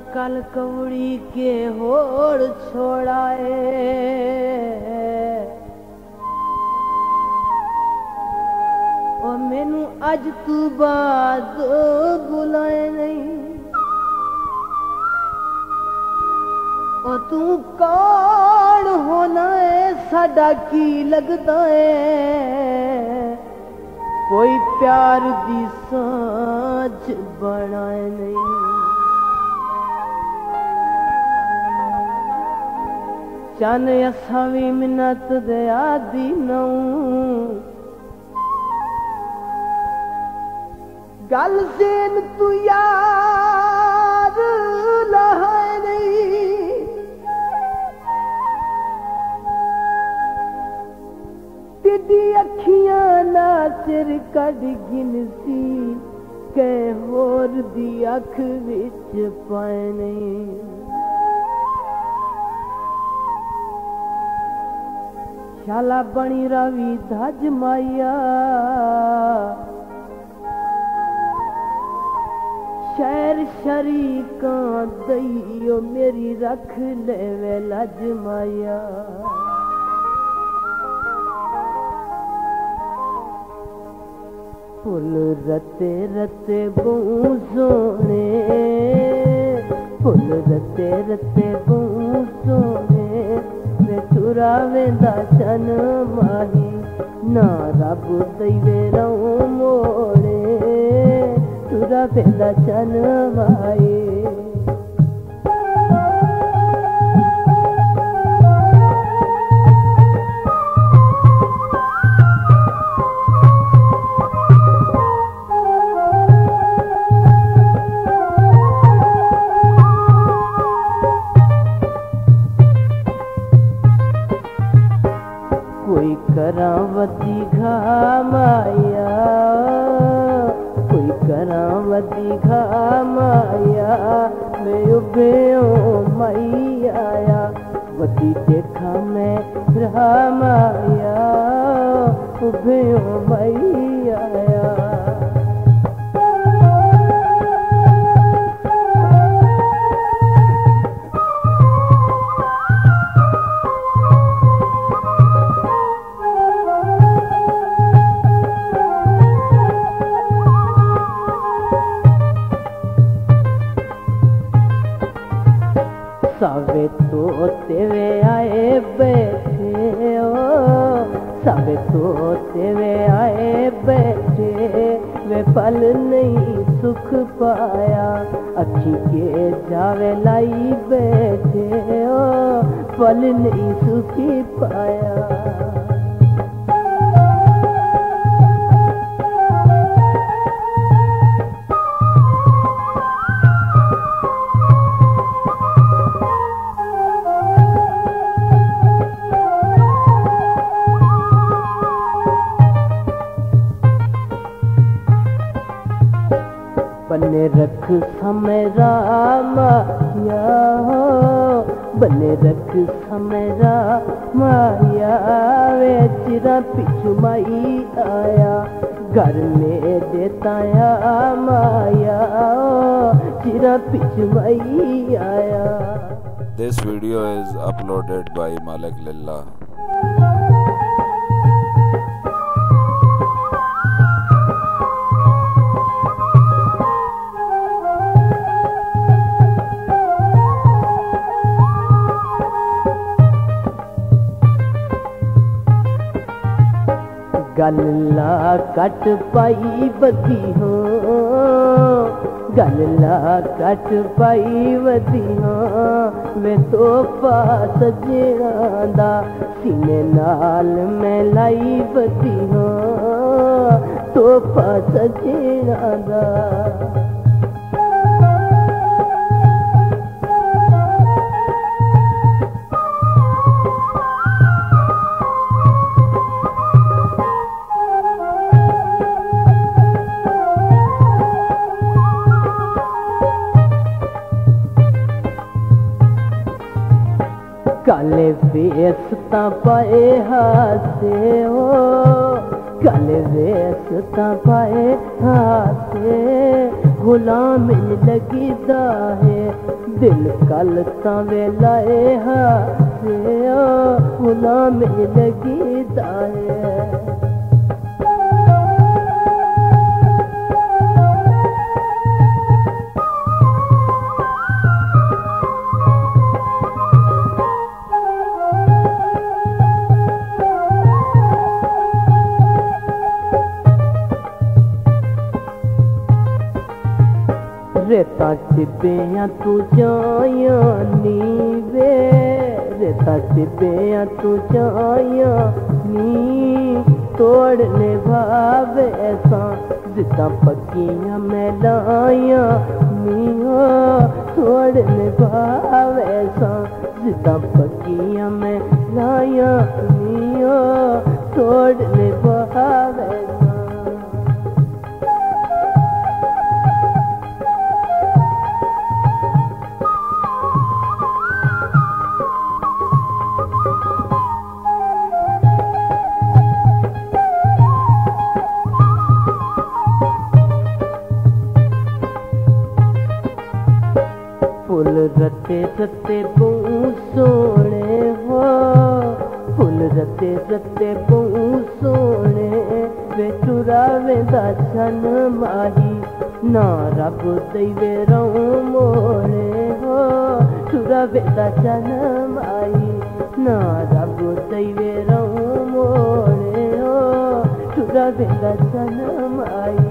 सकल कौड़ी के होड़ छोड़ाए ओ मैनू अज तू बाद बुलाए नहीं ओ तू कौन होना है साडा की लगदा है ਕੋਈ ਪਿਆਰ ਦੀ ਸਾਂਝ ਬਣਾਏ ਨਹੀਂ चन असा भी मिन्नत दया दीन गल सेन तू यार लाए नहीं तिदी अखियां ना चिर कद गिनसी के होर दी अख विच पाए नहीं शाली रवी शहर शरी का दइयो मेरी रख लेवे लज मूल रते रते बू सोने फुल रते रते बू सोने। تر ويندا ڇن ماهي نه رب ٿئي ويرو موڙي ترا ويندا ڇن ماهي करावती घा माया। कोई करावती घा माया। में उभियो आया वती देखा मैं रहा माया। उभियो मई سوتي وي آئي بيئو ساهي سوتي وي آئي بيٺي وي پل نه سک پايا اکين کي جا وي لائي بيئو پل نه سکي پايا. सम माया हो बन रख समरा माया वे चिरा पिछु माई आया, घर में देताया माया, चिरा पिछु माई आया this video is uploaded by Malik Lillah. گان ڪٽ پائي وتيهه ڪٽ پائي وان مان سيني نال مين لائي وٺي توپا سزا ने वेस पाए हाथे हो कल वेस पाए हाथे, गुलाम लगी दाहे, दिल कल तवे लाए हाथे ओ गुलामी लगी दाहे। रेता चिबिया तू जाया नी वे रेता चिबिया तू जाया नी। तोड़ने भावे ऐसा जिता पक्कियां मैं लाया नी हो तोड़ने भावे ऐसा जिता पक्कियां मैं नी हो तोड़ने भावे फुल रते रते बहु सोने हो। फुल रते रते बहु सोने, वे टुरा वेंदा छन माही। ना रब दैवे रहो मोड़े हो। टुरा वेंदा छन माही। ना रब दैवे रहो मोड़े हो। टुरा वेंदा छन माही।